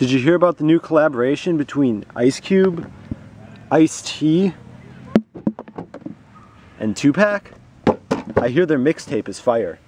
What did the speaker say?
Did you hear about the new collaboration between Ice Cube, Ice-T, and Tupac? I hear their mixtape is fire.